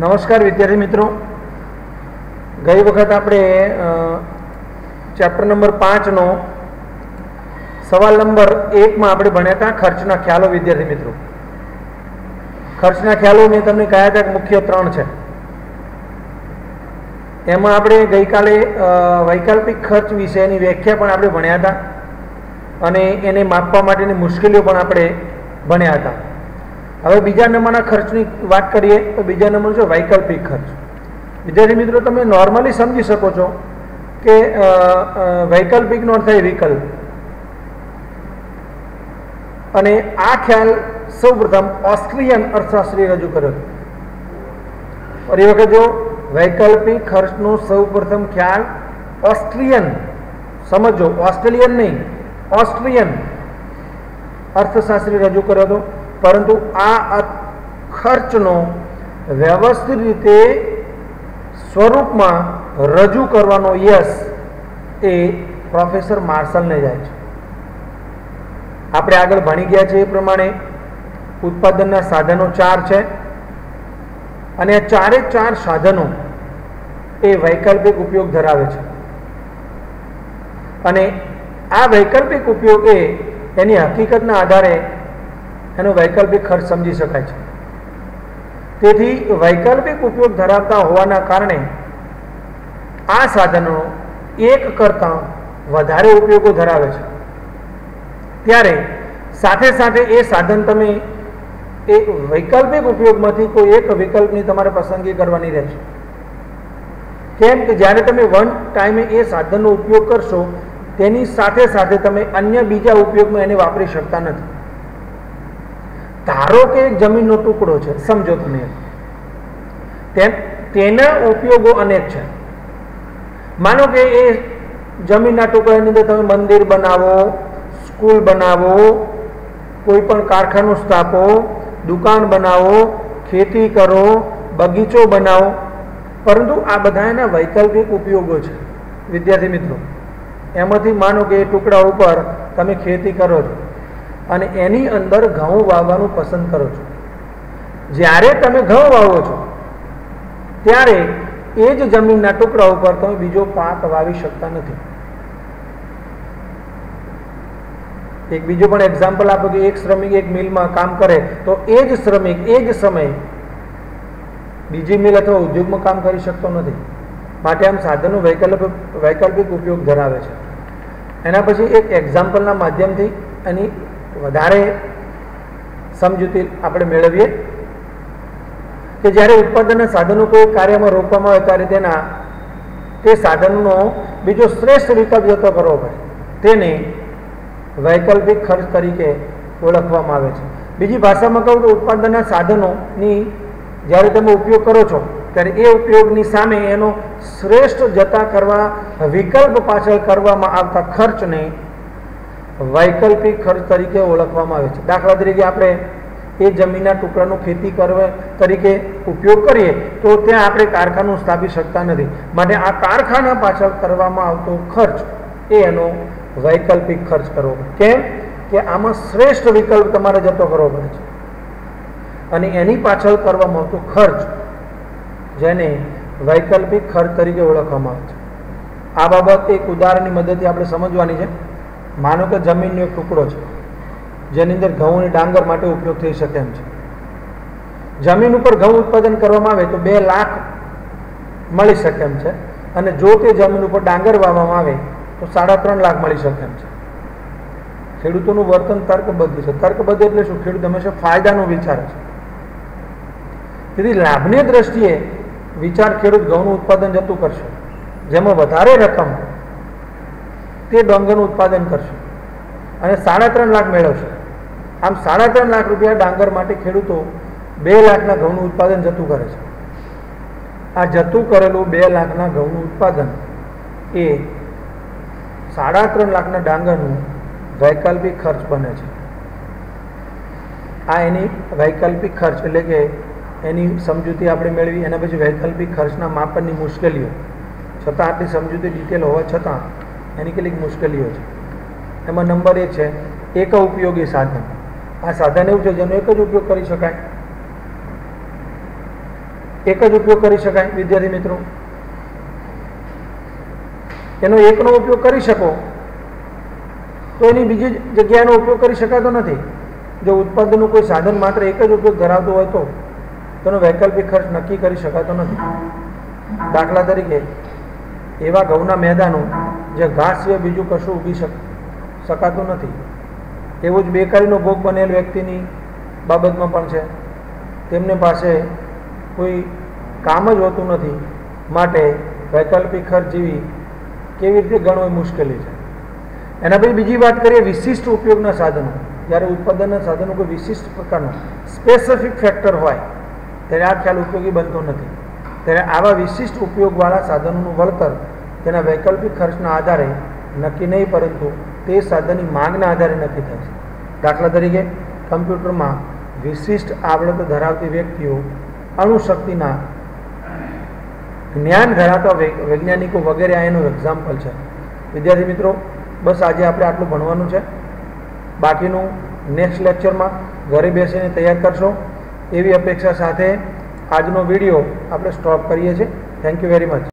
નમસ્કાર વિદ્યાર્થી મિત્રો. ગઈ વખત આપણે ચેપ્ટર નંબર પાંચનો સવાલ નંબર એકમાં આપણે ભણ્યા હતા ખર્ચના ખ્યાલો વિદ્યાર્થી મિત્રો. ખર્ચના ખ્યાલો મેં તમને કહ્યા હતા મુખ્ય ત્રણ છે. એમાં આપણે ગઈકાલે વૈકલ્પિક ખર્ચ વિશેની વ્યાખ્યા પણ આપણે ભણ્યા હતા. અને એને માપવા માટેની મુશ્કેલીઓ પણ આપણે ભણ્યા હતા. હવે બીજા નંબરના ખર્ચની વાત કરીએ તો બીજા નંબર છે વૈકલ્પિક ખર્ચ. વિદ્યાર્થી મિત્રો, તમે નોર્મલી સમજી શકો છો કે વૈકલ્પિકનો અર્થ થાય વિકલ્પ. અને આ ખ્યાલ સૌપ્રથમ ઓસ્ટ્રિયન અર્થશાસ્ત્રી રજૂ કર્યો ફરી વખત જો વૈકલ્પિક ખર્ચનો સૌપ્રથમ ખ્યાલ ઓસ્ટ્રિયન સમજો ઓસ્ટ્રેલિયન નહીં ઓસ્ટ્રિયન અર્થશાસ્ત્રી રજૂ કર્યો હતો પરંતુ આ ખર્ચનો વ્યવસ્થિત રીતે સ્વરૂપમાં રજૂ કરવાનો યશ એ પ્રોફેસર માર્શલને જાય છે. આપણે આગળ ભણી ગયા છે એ પ્રમાણે ઉત્પાદનના સાધનો ચાર છે અને આ ચારે ચાર સાધનો એ વૈકલ્પિક ઉપયોગ ધરાવે છે. અને આ વૈકલ્પિક ઉપયોગ એ એની હકીકતના આધારે એનો વૈકલ્પિક ખર્ચ સમજી શકાય છે. તેથી વૈકલ્પિક ઉપયોગ ધરાવતા હોવાના કારણે આ સાધનો એક કરતાં વધારે ઉપયોગો ધરાવે છે. ત્યારે સાથે સાથે એ સાધન તમે એ વૈકલ્પિક ઉપયોગમાંથી કોઈ એક વિકલ્પની તમારે પસંદગી કરવાની રહેશે. કેમ કે જ્યારે તમે વન ટાઈમે એ સાધનનો ઉપયોગ કરશો, તેની સાથે સાથે તમે અન્ય બીજા ઉપયોગમાં એને વાપરી શકતા નથી. ધારો કે એક જમીનનો ટુકડો છે, સમજો તમે. તેના ઉપયોગો અનેક છે. માનો કે એ જમીનના ટુકડાની અંદર તમે મંદિર બનાવો, સ્કૂલ બનાવો, કોઈ પણ કારખાનું સ્થાપો, દુકાન બનાવો, ખેતી કરો, બગીચો બનાવો. પરંતુ આ બધા એના વૈકલ્પિક ઉપયોગો છે. વિદ્યાર્થી મિત્રો, એમાંથી માનો કે એ ટુકડા ઉપર તમે ખેતી કરો છો. અને એની અંદર ઘઉં વાવવાનું પસંદ કરો છો. જ્યારે તમે ઘઉં વાવો છો, ત્યારે એ જ જમીનના ટુકડા ઉપર તમે બીજો પાક વાવી શકતા નથી. એક બીજો પણ એક્ઝામ્પલ આપો કે એક શ્રમિક એક મિલમાં કામ કરે, તો એ જ શ્રમિક એ જ સમયે બીજી મિલ અથવા ઉદ્યોગમાં કામ કરી શકતો નથી. માટે આમ સાધનો વૈકલ્પિક વૈકલ્પિક ઉપયોગ ધરાવે છે. એના પછી એક એક્ઝામ્પલના માધ્યમથી એની વધારે સમજૂતી આપણે મેળવીએ કે જ્યારે ઉત્પાદનના સાધનો કોઈ કાર્યમાં રોકવામાં આવે ત્યારે તેના તે સાધનનો બીજો શ્રેષ્ઠ વિકલ્પ જતો કરવો પડે. તેને વૈકલ્પિક ખર્ચ તરીકે ઓળખવામાં આવે છે. બીજી ભાષામાં કહું તો ઉત્પાદનના સાધનોની જ્યારે તમે ઉપયોગ કરો છો, ત્યારે એ ઉપયોગની સામે એનો શ્રેષ્ઠ જતા કરવા વિકલ્પ પાછળ કરવામાં આવતા ખર્ચને વૈકલ્પિક ખર્ચ તરીકે ઓળખવામાં આવે છે. દાખલા તરીકે આપણે એ જમીનના ટુકડાનો ખેતી કરવા તરીકે ઉપયોગ કરીએ તો ત્યાં આપણે કારખાનું સ્થાપી શકતા નથી. માટે આ કારખાના પાછળ કરવામાં આવતો ખર્ચ એ એનો વૈકલ્પિક ખર્ચ કરવો કેમ? કે આમાં શ્રેષ્ઠ વિકલ્પ તમારે જતો કરવો પડે છે. અને એની પાછળ કરવામાં આવતો ખર્ચ જેને વૈકલ્પિક ખર્ચ તરીકે ઓળખવામાં આવે છે. આ બાબત એક ઉદાહરણની મદદથી આપણે સમજવાની છે. માનો કે જમીનનો એક ટુકડો છે, જેની અંદર ઘઉં અને ડાંગર માટે ઉપયોગ થઈ શકે એમ છે. જમીન ઉપર ઘઉં ઉત્પાદન કરવામાં આવે તો બે લાખ મળી શકે એમ છે અને જો તે જમીન ઉપર ડાંગર વાવવામાં આવે તો સાડા ત્રણ લાખ મળી શકે એમ છે. ખેડૂતોનું વર્તન તર્કબદ્ધ છે. તર્કબદ્ધ એટલે શું? ખેડૂત હંમેશા ફાયદાનો વિચારે છે. તેથી લાભની દ્રષ્ટિએ વિચાર ખેડૂત ઘઉંનું ઉત્પાદન જતું કરશે. જેમાં વધારે રકમ તે ડાંગરનું ઉત્પાદન કરશે અને સાડા ત્રણ લાખ મેળવશે. આમ સાડા ત્રણ લાખ રૂપિયા ડાંગર માટે ખેડૂતો બે લાખના ઘઉંનું ઉત્પાદન જતું કરે છે. આ જતું કરેલું બે લાખના ઘઉંનું ઉત્પાદન એ સાડા ત્રણ લાખના ડાંગરનું વૈકલ્પિક ખર્ચ બને છે. આ એની વૈકલ્પિક ખર્ચ એટલે કે એની સમજૂતી આપણે મેળવી, એના પછી વૈકલ્પિક ખર્ચના માપનની મુશ્કેલીઓ. છતાં આટલી સમજૂતી ડિટેલ હોવા છતાં એની કેટલીક મુશ્કેલીઓ છે. એમાં નંબર એક છે, એક ઉપયોગી સાધન. આ સાધન એવું છે જેનો એક જ ઉપયોગ કરી શકાય. એક જ ઉપયોગ કરી શકાય, વિદ્યાર્થી મિત્રો. એનો એકનો ઉપયોગ કરી શકો, તો એની બીજી જગ્યાનો ઉપયોગ કરી શકાતો નથી. જો ઉત્પાદનનું કોઈ સાધન માત્ર એક જ ઉપયોગ ધરાવતું હોય તો, તેનો વૈકલ્પિક ખર્ચ નક્કી કરી શકાતો નથી. દાખલા તરીકે, એવા ઘઉંના મેદાનો જે ઘાસ સિવાય બીજું કશું ઊગી શક, શકાતું નથી. એવું જ બેકારીનો ભોગ બનેલ વ્યક્તિની બાબતમાં પણ છે. તેમને પાસે કોઈ કામ જ હોતું નથી. માટે વૈકલ્પિક ખર્ચ જેવી કેવી રીતે ગણવો મુશ્કેલી છે? એના પછી બીજી વાત કરીએ વિશિષ્ટ ઉપયોગના સાધનો. જ્યારે ઉત્પાદનના સાધનો કોઈ વિશિષ્ટ પ્રકારનો સ્પેસિફિક ફેક્ટર હોય, ત્યારે આ ખ્યાલ ઉપયોગી બનતો નથી. ત્યારે આવા વિશિષ્ટ ઉપયોગવાળા સાધનોનું વળતર તેના વૈકલ્પિક ખર્ચના આધારે નક્કી નહીં, પરંતુ તે સાધનની માંગના આધારે નક્કી થાય છે. દાખલા તરીકે, કમ્પ્યુટરમાં વિશિષ્ટ આવડત ધરાવતી વ્યક્તિઓ અણુશક્તિના જ્ઞાન ધરાવતા વૈજ્ઞાનિકો વગેરે આ એનું એક્ઝામ્પલ છે. વિદ્યાર્થી મિત્રો, બસ આજે આપણે આટલું ભણવાનું છે. બાકીનું નેક્સ્ટ લેક્ચરમાં ઘરે બેસીને તૈયાર કરશો. એવી અપેક્ષા સાથે આજનો વીડિયો આપણે સ્ટોપ કરીએ છીએ. Thank you very much